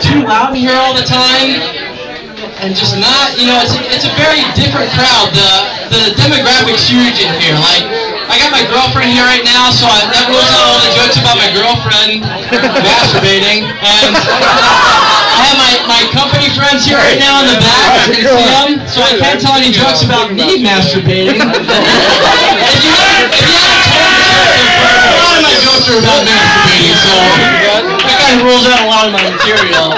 too loud in here all the time, and just not, you know, it's a, it's a very different crowd. The the demographics huge in here. Like, I got my girlfriend here right now, so I, that rules out all the jokes about my girlfriend masturbating, and I have my, my company friends here right now in the back. You can see them, so I can't tell any jokes about me masturbating. if you haven't, if you haven't told me a lot of my jokes are about masturbating, so kind rules out a lot of my material.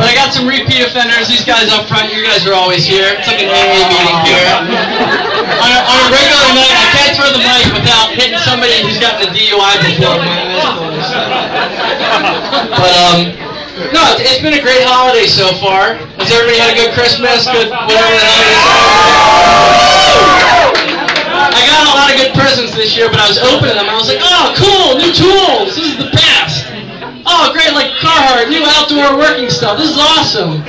But I got some repeat offenders. These guys up front, you guys are always here. It's like an AA meeting here. On a, on a regular night, I can't throw the mic without hitting somebody who's gotten a DUI before. But um, no, it's, been a great holiday so far. Has everybody had a good Christmas? Good whatever the hell it is. I got a lot of good presents this year, but I was opening them. I was like, oh, cool, new tools. This is the new outdoor working stuff. This is awesome.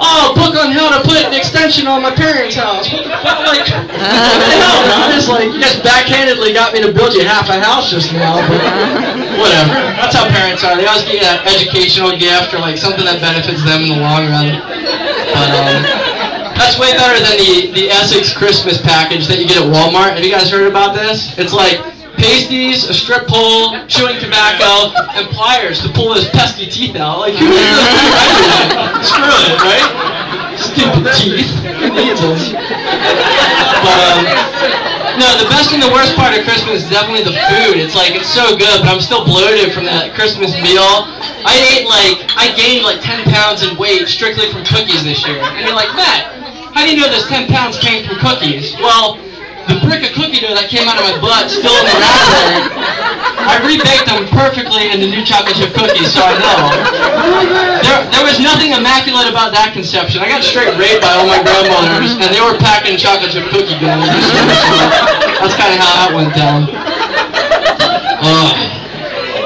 Oh, book on how to put an extension on my parents' house. What the fuck, like, what the hell? It's like, you guys backhandedly got me to build you half a house just now, but whatever. That's how parents are. They always get that educational gift or like something that benefits them in the long run. But, um, that's way better than the, the Essex Christmas package that you get at Walmart. Have you guys heard about this? It's like pasties, a strip pole, chewing tobacco, and pliers to pull his pesky teeth out. Like, who is this? Screw it, right? Stupid teeth. Who needs? But, um, no, the best and the worst part of Christmas is definitely the food. It's like, it's so good, but I'm still bloated from that Christmas meal. I ate like, I gained like 10 pounds in weight strictly from cookies this year. And you're like, Matt, how do you know those 10 pounds came from cookies? Well, the brick of cookie dough that came out of my butt still in the wrapper, I rebaked them perfectly in the new chocolate chip cookies, so I know. There, there was nothing immaculate about that conception. I got straight raped by all my grandmothers, and they were packing chocolate chip cookie dough. That's kind of how that went down. Ugh.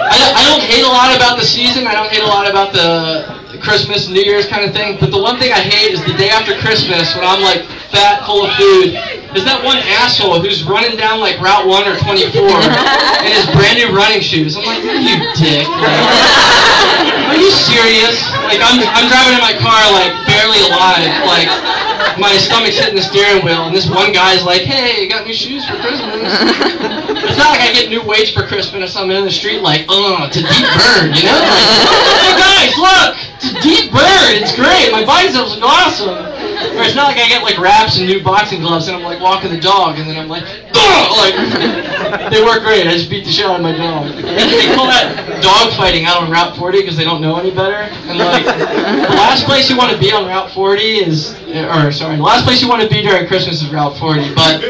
I, I don't hate a lot about the season. I don't hate a lot about the Christmas, New Year's kind of thing. But the one thing I hate is the day after Christmas when I'm like fat, full of food. Is that one asshole who's running down like Route 1 or 24 in his brand new running shoes? I'm like, you dick. Like, are you serious? Like I'm, I'm driving in my car like barely alive. Like my stomach's hitting the steering wheel, and this one guy's like, "Hey, you got new shoes for Christmas?" it's not like I get new weights for Christmas or something in the street like, "Oh, it's a deep burn," you know? Like, hey guys, look, it's a deep burn. It's great. My biceps look awesome. Or it's not like I get like wraps and new boxing gloves, and I'm like walking the dog, and then I'm like, "Ugh!" like they work great. I just beat the shit out of my dog. They call that dog fighting out on Route 40 because they don't know any better. And like, the last place you want to be on Route 40 is, eh, or sorry, the last place you want to be during Christmas is Route 40. But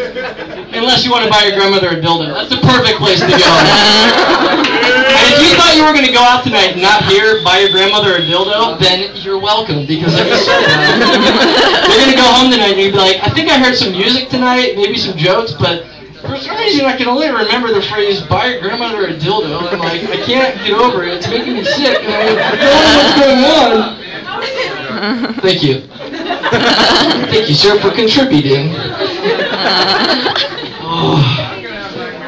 unless you want to buy your grandmother a dildo, that's the perfect place to go. And if you thought you were going to go out tonight and not hear buy your grandmother a dildo, then you're welcome because I just said that. You're going to go home tonight and to be like, I think I heard some music tonight, maybe some jokes, but for some reason I can only remember the phrase buy your grandmother a dildo. And I'm like, I can't get over it. It's making me sick. And I don't know what's going on. Thank you. Thank you, sir, for contributing. Oh.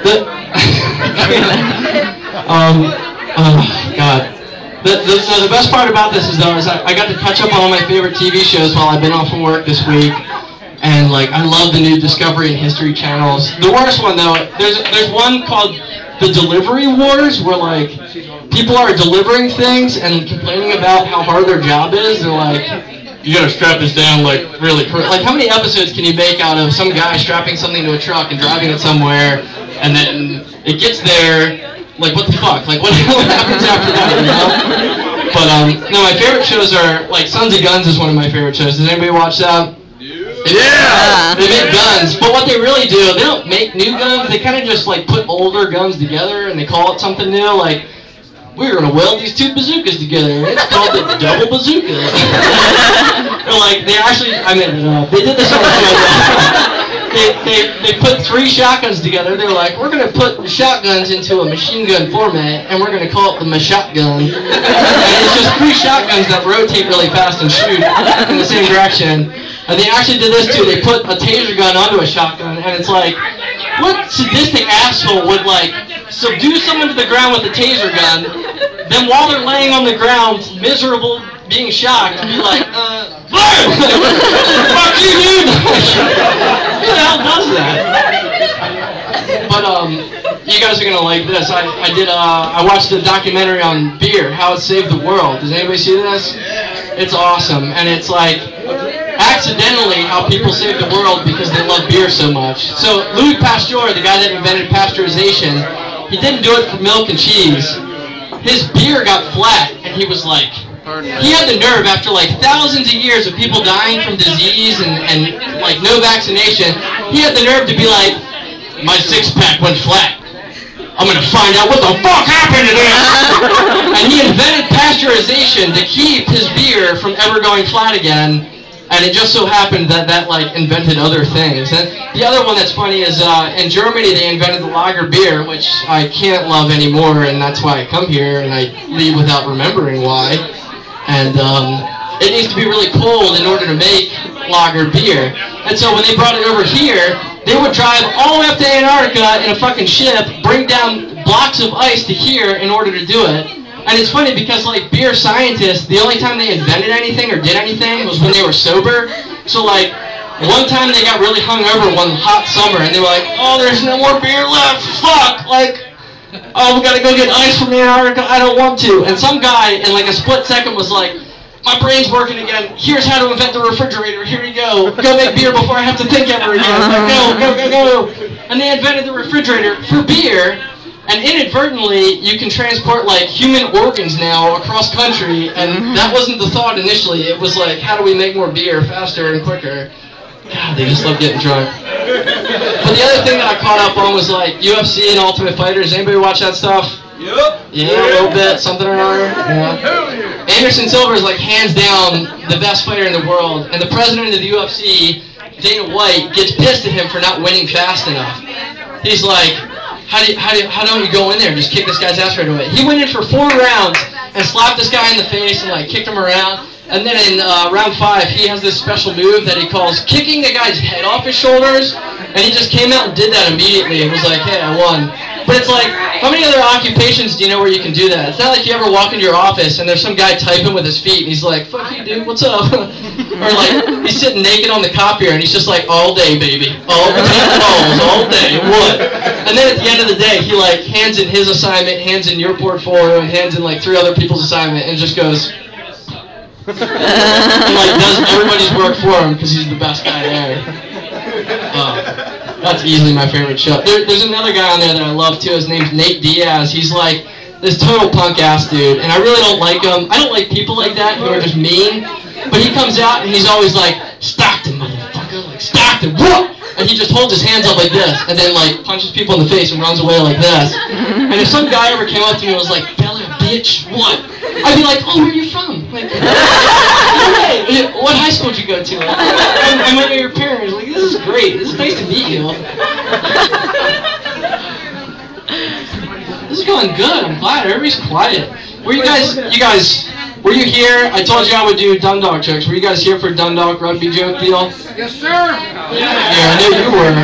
The, um, oh, God. The, the, the, the best part about this is though is I, I got to catch up on all my favorite TV shows while I've been off from work this week, and like I love the new Discovery and History channels. The worst one though, there's there's one called the Delivery Wars where like people are delivering things and complaining about how hard their job is. They're like, you gotta strap this down like really quick. Like how many episodes can you make out of some guy strapping something to a truck and driving it somewhere, and then it gets there, like what the fuck? Like what, what happens after that? You know? But um, no, my favorite shows are like Sons of Guns is one of my favorite shows. Does anybody watch that? Yeah! They make guns, but what they really do, they don't make new guns. They kind of just like put older guns together and they call it something new. Like we're gonna weld these two bazookas together. It's called the double bazooka. Or like they actually, I mean, uh, they did this on the show. They, they, they put three shotguns together. They're like, we're gonna put the shotguns into a machine gun format, and we're gonna call it the mashotgun. and it's just three shotguns that rotate really fast and shoot in the same direction. And they actually did this too. They put a taser gun onto a shotgun, and it's like, what sadistic asshole would like subdue someone to the ground with a taser gun, then while they're laying on the ground, miserable, being shocked, be like, uh, Fuck you, dude! Who the hell does that? But um, you guys are gonna like this. I, I did uh, I watched a documentary on beer, how it saved the world. Does anybody see this? It's awesome, and it's like accidentally how people save the world because they love beer so much. So Louis Pasteur, the guy that invented pasteurization, he didn't do it for milk and cheese. His beer got flat, and he was like, he had the nerve after like thousands of years of people dying from disease and, and like no vaccination, he had the nerve to be like, my six pack went flat. I'm gonna find out what the fuck happened to this. and he invented pasteurization to keep his beer from ever going flat again. And it just so happened that that like invented other things. And the other one that's funny is uh, in Germany they invented the lager beer, which I can't love anymore, and that's why I come here and I leave without remembering why and um, it needs to be really cold in order to make lager beer. And so when they brought it over here, they would drive all the way up to Antarctica in a fucking ship, bring down blocks of ice to here in order to do it. And it's funny because like beer scientists, the only time they invented anything or did anything was when they were sober. So like one time they got really hungover one hot summer and they were like, oh, there's no more beer left. Fuck! Like oh, we gotta go get ice from Antarctica. I don't want to. And some guy in like a split second was like, my brain's working again. Here's how to invent the refrigerator. Here you go. Go make beer before I have to think ever again. Like, go, go, go, go. And they invented the refrigerator for beer. And inadvertently, you can transport like human organs now across country. And that wasn't the thought initially. It was like, how do we make more beer faster and quicker? God, they just love getting drunk. But the other thing that I caught up on was like UFC and Ultimate Fighters. Anybody watch that stuff? Yep. Yeah, a little bit, something or other. Yeah. Anderson Silva is like hands down the best fighter in the world, and the president of the UFC, Dana White, gets pissed at him for not winning fast enough. He's like, how do you, how do you, how don't you go in there and just kick this guy's ass right away? He went in for four rounds and slapped this guy in the face and like kicked him around. And then in uh, round five, he has this special move that he calls kicking the guy's head off his shoulders. And he just came out and did that immediately and was like, hey, I won. But it's like, how many other occupations do you know where you can do that? It's not like you ever walk into your office and there's some guy typing with his feet and he's like, fuck you, dude, what's up? or like, he's sitting naked on the copier and he's just like, all day, baby. All day, balls, all day, what? And then at the end of the day, he like hands in his assignment, hands in your portfolio, and hands in like three other people's assignment and just goes, and like does everybody's work for him because he's the best guy there. That's easily my favorite show. There, there's another guy on there that I love too. His name's Nate Diaz. He's like this total punk ass dude, and I really don't like him. I don't like people like that who are just mean. But he comes out and he's always like, Stockton, motherfucker, like Stockton, what? And he just holds his hands up like this, and then like punches people in the face and runs away like this. And if some guy ever came up to me and was like, Bel Air, bitch, what? I'd be like, oh, where are you from? Like, what high school did you go to? I'm, I'm with your parents. Like, this is great. This is This is going good. I'm glad. Everybody's quiet. Were you guys? You guys? Were you here? I told you I would do Dundalk jokes. Were you guys here for Dundalk rugby joke deal? Yes, sir. Yeah, I knew you were.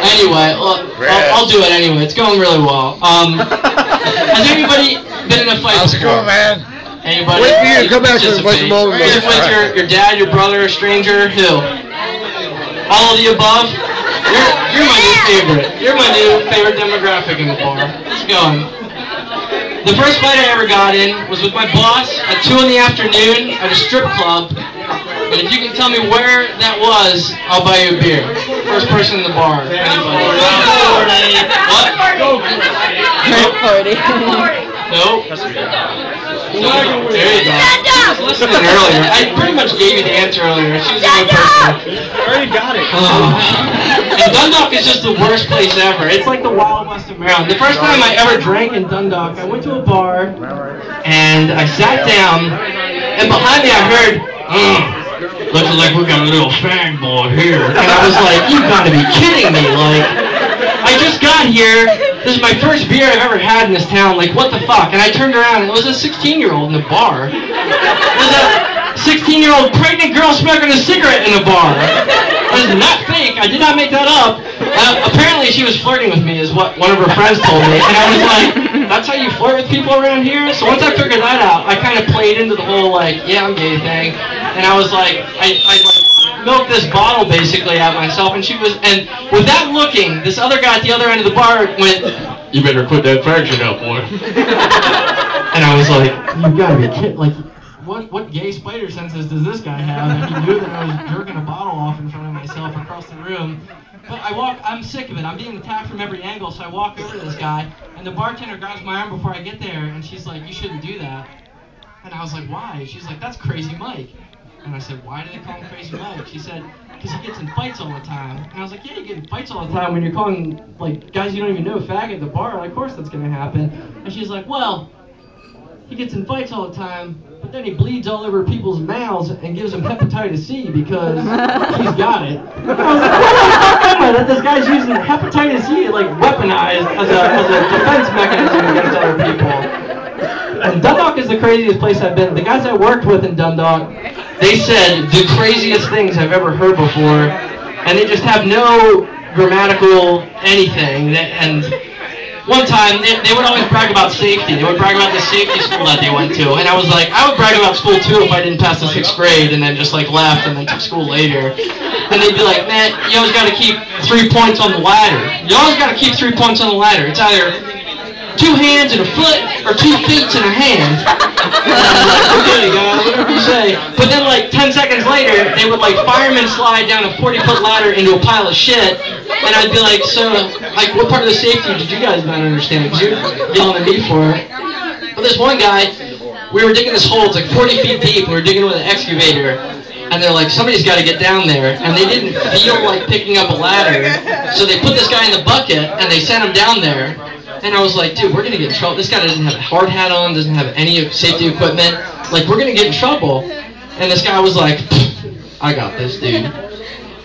Anyway, well, I'll, I'll do it anyway. It's going really well. Um, has anybody been in a fight How's it before? going, man? Anybody? Wait for you to come back to the participate? bunch. Was it with your, your dad, your brother, a stranger? Who? All of the above? You're, you're my new favorite. You're my new favorite demographic in the bar. Let's. The first fight I ever got in was with my boss at 2 in the afternoon at a strip club. And if you can tell me where that was, I'll buy you a beer. First person in the bar. Anybody? What? Party. Nope. There you go. I was listening earlier. I pretty much gave you the answer earlier. She's a good person. I already got it. Oh. And Dundalk is just the worst place ever. It's like the Wild West of Maryland. The first time I ever drank in Dundalk, I went to a bar and I sat down, and behind me I heard, looks like we got a little fag boy here. And I was like, you gotta be kidding me. Like, I just got here. This is my first beer I've ever had in this town. Like, what the fuck? And I turned around and it was a 16 year old in the bar. It was a 16 year old pregnant girl smoking a cigarette in the bar. That is not fake. I did not make that up. Uh, apparently, she was flirting with me, is what one of her friends told me. And I was like, that's how you flirt with people around here? So once I figured that out, I kind of played into the whole, like, yeah, I'm gay thing. And I was like, I, I like, milked this bottle basically at myself. And she was, and without looking, this other guy at the other end of the bar went, you better quit that fraction up, boy. and I was like, you gotta be kidding. Like, what what gay spider senses does this guy have? And he knew that I was jerking a bottle off in front of myself across the room. But I walk, I'm sick of it. I'm being attacked from every angle, so I walk over to this guy, and the bartender grabs my arm before I get there, and she's like, you shouldn't do that. And I was like, why? She's like, that's Crazy Mike. And I said, why do they call him Crazy Mike? She said, because he gets in fights all the time. And I was like, yeah, you get in fights all the time when you're calling, like, guys you don't even know fag at the bar. Like, of course that's going to happen. And she's like, well, he gets in fights all the time, but then he bleeds all over people's mouths and gives them hepatitis C because he's got it. And I was like, what am I? That this guy's using hepatitis C like weaponized as a, as a defense mechanism against other people. And Dundalk is the craziest place I've been. The guys I worked with in Dundalk, they said the craziest things I've ever heard before, and they just have no grammatical anything. And one time they, they would always brag about safety. They would brag about the safety school that they went to, and I was like, I would brag about school too if I didn't pass the sixth grade and then just like left and then took school later. And they'd be like, man, you always got to keep three points on the ladder. You always got to keep three points on the ladder. It's either two hands and a foot or two feet and a hand. And I was like, okay, guys, whatever you say. But then like 10 seconds later, they would like firemen slide down a 40 foot ladder into a pile of shit. And I'd be like, so, like, what part of the safety did you guys not understand? Because you're yelling at me for it. But this one guy, we were digging this hole, it's like 40 feet deep, we were digging with an excavator. And they're like, somebody's got to get down there. And they didn't feel like picking up a ladder. So they put this guy in the bucket and they sent him down there. And I was like, dude, we're going to get in trouble. This guy doesn't have a hard hat on, doesn't have any safety equipment. Like, we're going to get in trouble. And this guy was like, I got this, dude.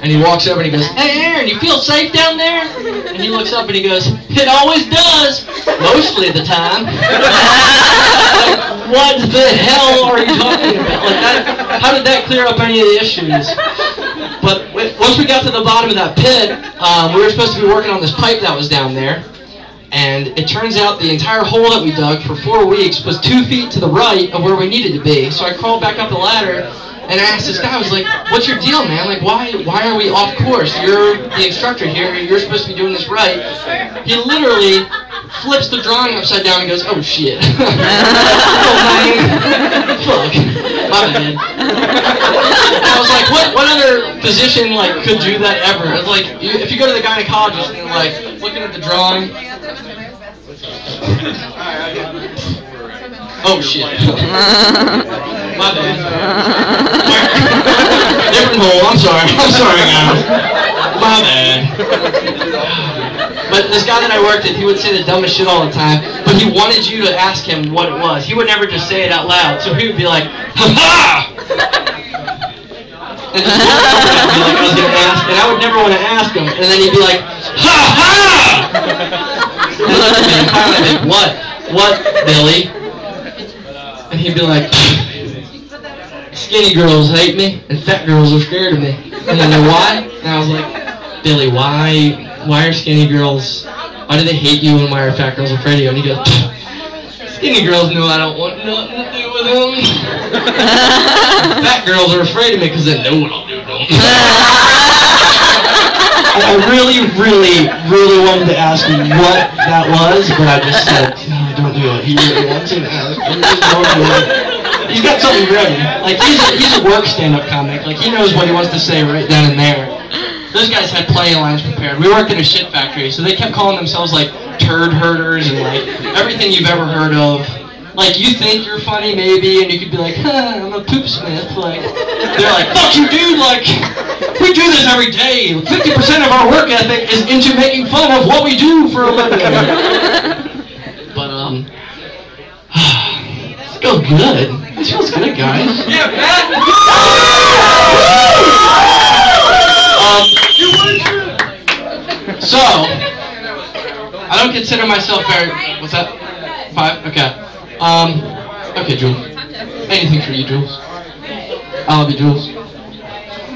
And he walks over and he goes, Hey Aaron, you feel safe down there? And he looks up and he goes, It always does. Mostly the time. like, what the hell are you talking about? Like that, how did that clear up any of the issues? But once we got to the bottom of that pit, um, we were supposed to be working on this pipe that was down there. And it turns out the entire hole that we dug for four weeks was two feet to the right of where we needed to be. So I crawled back up the ladder and I asked this guy, I was like, what's your deal, man? Like, why why are we off course? You're the instructor here. You're supposed to be doing this right. He literally flips the drawing upside down and goes, oh, shit. oh, man. Fuck. My bad. I was like, what, what other physician, like, could do that ever? It's like, you, if you go to the gynecologist and, like, looking at the drawing, Oh shit. My bad. Different hole. I'm sorry. I'm sorry, guys. My bad. This guy that I worked with, he would say the dumbest shit all the time. But he wanted you to ask him what it was. He would never just say it out loud. So he would be like, "Ha ha!" And like I was gonna ask, and I would never want to ask him. And then he'd be like, "Ha ha!" And I'd be like, "What? What, Billy?" And he'd be like, skinny girls hate me, and fat girls are scared of me. And I know why? And I was like, Billy, why, why are skinny girls, why do they hate you and why are fat girls afraid of you? And he goes, skinny girls know I don't want nothing to do with them. fat girls are afraid of me because they know what I'll do to them. I really, really, really wanted to ask him what that was, but I just said, no, don't do it. He really wants to ask. I'm just going to do it. He's got something ready. Like he's a, he's a work stand-up comic. Like he knows what he wants to say right then and there. Those guys had plenty of lines prepared. We worked in a shit factory, so they kept calling themselves like turd herders and like everything you've ever heard of. Like you think you're funny maybe, and you could be like, huh, I'm a poop smith. Like they're like, fuck you, dude. Like we do this every day. 50% of our work ethic is into making fun of what we do for a living. but um, it feels good. It feels good, guys. Yeah, Pat! don't consider myself very. What's that? Five? Okay. Um, okay, Jules. Anything for you, Jules. I love you, Jules.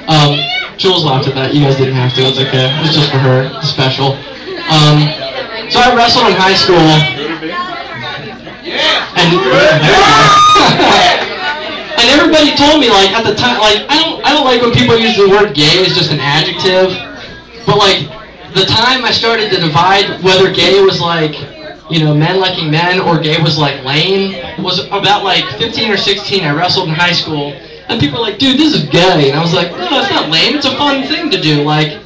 Um, Jules laughed at that. You guys didn't have to. It's okay. It was just for her. Special. Um, so I wrestled in high school. And and everybody told me like at the time like I don't I don't like when people use the word gay as just an adjective. But like the time I started to divide whether gay was like you know, men liking men or gay was like lame was about like 15 or 16. I wrestled in high school, and people were like, dude, this is gay. And I was like, no, it's not lame. It's a fun thing to do. Like,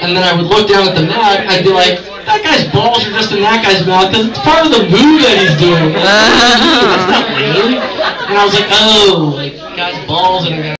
and then I would look down at the mat, I'd be like, that guy's balls are just in that guy's mouth because it's part of the move that he's doing. That's not lame. And I was like, oh, like, guy's balls in a.